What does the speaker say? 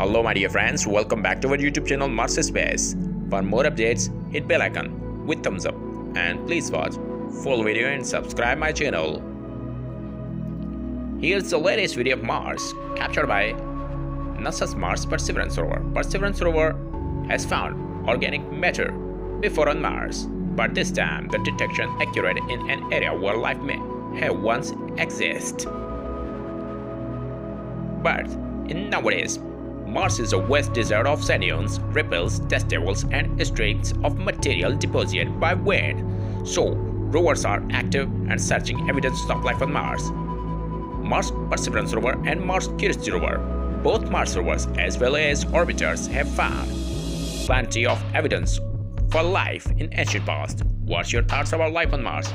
Hello my dear friends, welcome back to our YouTube channel Mars Space. For more updates, hit bell icon with thumbs up and please watch full video and subscribe my channel. Here's the latest video of Mars captured by NASA's Mars Perseverance rover. Perseverance rover has found organic matter before on Mars, but this time the detection accurate in an area where life may have once existed. But in nowadays, Mars is a vast desert of sand dunes, ripples, devils, and streaks of material deposited by wind. So, rovers are active and searching evidence of life on Mars. Mars Perseverance rover and Mars Curiosity rover, both Mars rovers as well as orbiters, have found plenty of evidence for life in ancient past. What's your thoughts about life on Mars?